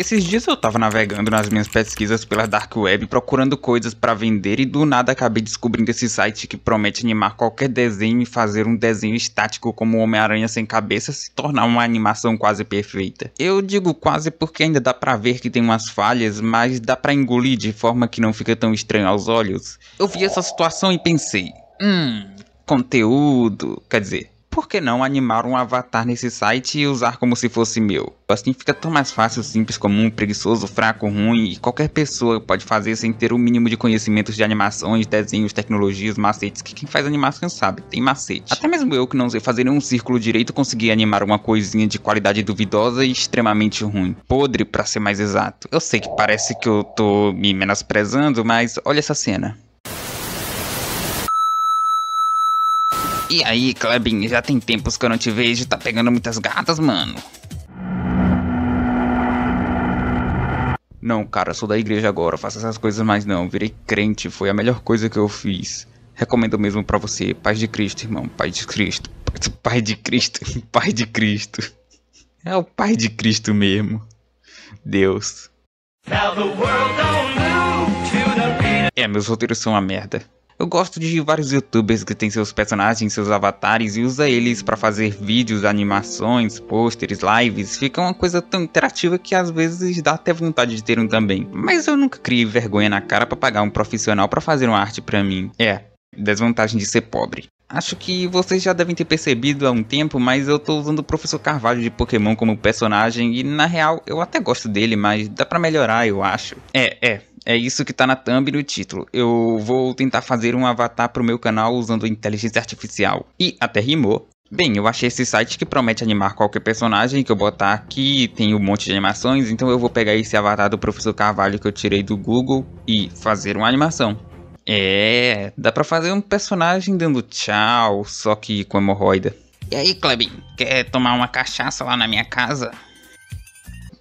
Esses dias eu tava navegando nas minhas pesquisas pela Dark Web procurando coisas para vender e do nada acabei descobrindo esse site que promete animar qualquer desenho e fazer um desenho estático como o Homem-Aranha sem cabeça se tornar uma animação quase perfeita. Eu digo quase porque ainda dá pra ver que tem umas falhas, mas dá pra engolir de forma que não fica tão estranho aos olhos. Eu vi essa situação e pensei, hum, conteúdo, quer dizer, por que não animar um avatar nesse site e usar como se fosse meu? Assim fica tão mais fácil, simples, comum, preguiçoso, fraco, ruim e qualquer pessoa pode fazer sem ter o mínimo de conhecimentos de animações, desenhos, tecnologias, macetes, que quem faz animação sabe, tem macete. Até mesmo eu que não sei fazer nenhum círculo direito consegui animar uma coisinha de qualidade duvidosa e extremamente ruim. Podre, para ser mais exato. Eu sei que parece que eu tô me menosprezando, mas olha essa cena. E aí, Klebin, já tem tempos que eu não te vejo, tá pegando muitas gatas, mano. Não, cara, sou da igreja agora, faço essas coisas mais não. Virei crente, foi a melhor coisa que eu fiz. Recomendo mesmo para você, paz de Cristo, irmão, paz de Cristo. Pai de Cristo, pai de Cristo. É o pai de Cristo mesmo. Deus. É, meus roteiros são uma merda. Eu gosto de vários youtubers que têm seus personagens, seus avatares e usa eles para fazer vídeos, animações, pôsteres, lives. Fica uma coisa tão interativa que às vezes dá até vontade de ter um também. Mas eu nunca criei vergonha na cara para pagar um profissional para fazer uma arte para mim. É, desvantagem de ser pobre. Acho que vocês já devem ter percebido há um tempo, mas eu tô usando o Professor Carvalho de Pokémon como personagem e na real eu até gosto dele, mas dá para melhorar, eu acho. É, é, é isso que tá na thumb e no título. Eu vou tentar fazer um avatar pro meu canal usando inteligência artificial. E até rimou. Bem, eu achei esse site que promete animar qualquer personagem que eu botar aqui, tem um monte de animações, então eu vou pegar esse avatar do Professor Carvalho que eu tirei do Google e fazer uma animação. É, dá pra fazer um personagem dando tchau, só que com hemorroida. E aí, Klebin, quer tomar uma cachaça lá na minha casa?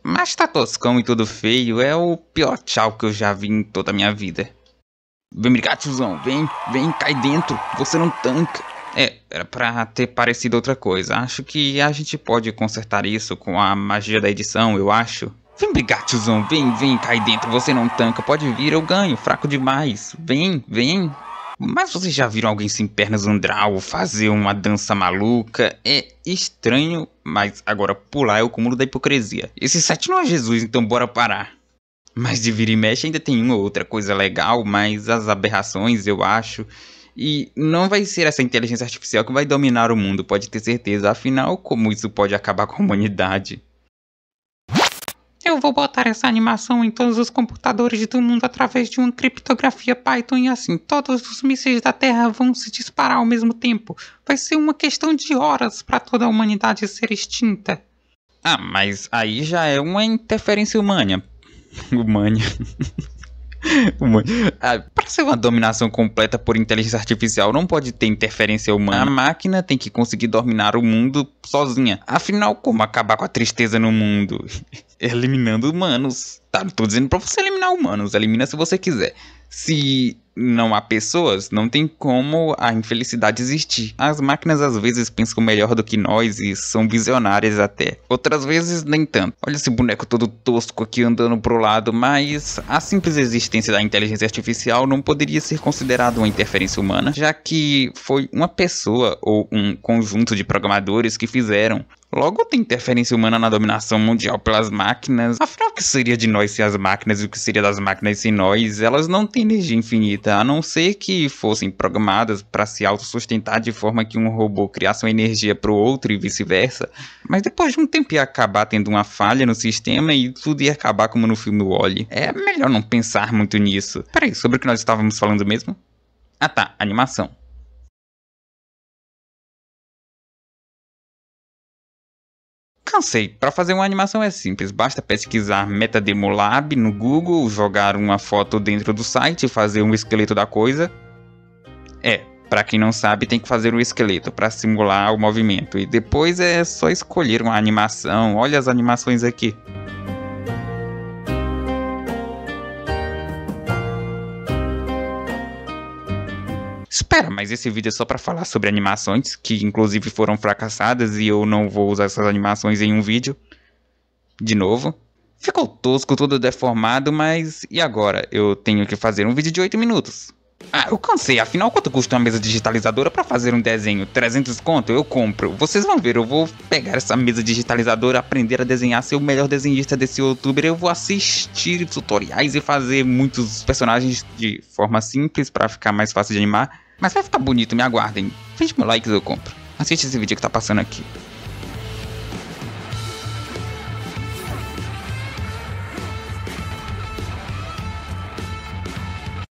Mas tá toscão e tudo feio, é o pior tchau que eu já vi em toda a minha vida. Vem brincar, tiozão, vem, vem, cai dentro, você não tanca. É, era pra ter parecido outra coisa. Acho que a gente pode consertar isso com a magia da edição, eu acho. Vem brigar, tiozão, vem, vem, cai dentro, você não tanca, pode vir, eu ganho, fraco demais. Vem, vem. Mas vocês já viram alguém sem pernas andar ou fazer uma dança maluca? É estranho, mas agora pular é o cúmulo da hipocrisia. Esse site não é Jesus, então bora parar. Mas de vira e mexe ainda tem uma ou outra coisa legal, mas as aberrações eu acho. E não vai ser essa inteligência artificial que vai dominar o mundo, pode ter certeza. Afinal, como isso pode acabar com a humanidade? Eu vou botar essa animação em todos os computadores do mundo através de uma criptografia Python e assim todos os mísseis da Terra vão se disparar ao mesmo tempo. Vai ser uma questão de horas para toda a humanidade ser extinta. Ah, mas aí já é uma interferência humana. humana. ah, para ser uma dominação completa por inteligência artificial, não pode ter interferência humana. A máquina tem que conseguir dominar o mundo sozinha. Afinal, como acabar com a tristeza no mundo? eliminando humanos. Tá, não tô dizendo pra você eliminar humanos, elimina se você quiser. Se não há pessoas, não tem como a infelicidade existir. As máquinas às vezes pensam melhor do que nós e são visionárias até. Outras vezes nem tanto. Olha esse boneco todo tosco aqui andando pro lado, mas a simples existência da inteligência artificial não poderia ser considerada uma interferência humana, já que foi uma pessoa ou um conjunto de programadores que fizeram. Logo tem interferência humana na dominação mundial pelas máquinas. Afinal, o que seria de nós sem as máquinas e o que seria das máquinas sem nós? Elas não têm energia infinita, a não ser que fossem programadas para se autossustentar de forma que um robô criasse uma energia para o outro e vice-versa. Mas depois de um tempo ia acabar tendo uma falha no sistema e tudo ia acabar como no filme Wally. É melhor não pensar muito nisso. Peraí, sobre o que nós estávamos falando mesmo? Ah tá, animação. Cansei. Para fazer uma animação é simples, basta pesquisar MetaDemoLab no Google, jogar uma foto dentro do site, fazer um esqueleto da coisa. É, para quem não sabe, tem que fazer um esqueleto para simular o movimento e depois é só escolher uma animação. Olha as animações aqui. Espera, mas esse vídeo é só para falar sobre animações, que inclusive foram fracassadas e eu não vou usar essas animações em um vídeo. De novo. Ficou tosco, todo deformado, mas e agora? Eu tenho que fazer um vídeo de 8 minutos. Ah, eu cansei. Afinal, quanto custa uma mesa digitalizadora para fazer um desenho? 300 conto? Eu compro. Vocês vão ver, eu vou pegar essa mesa digitalizadora, aprender a desenhar, ser o melhor desenhista desse youtuber. Eu vou assistir tutoriais e fazer muitos personagens de forma simples para ficar mais fácil de animar. Mas vai ficar bonito, me aguardem. 20 mil likes eu compro. Assiste esse vídeo que tá passando aqui.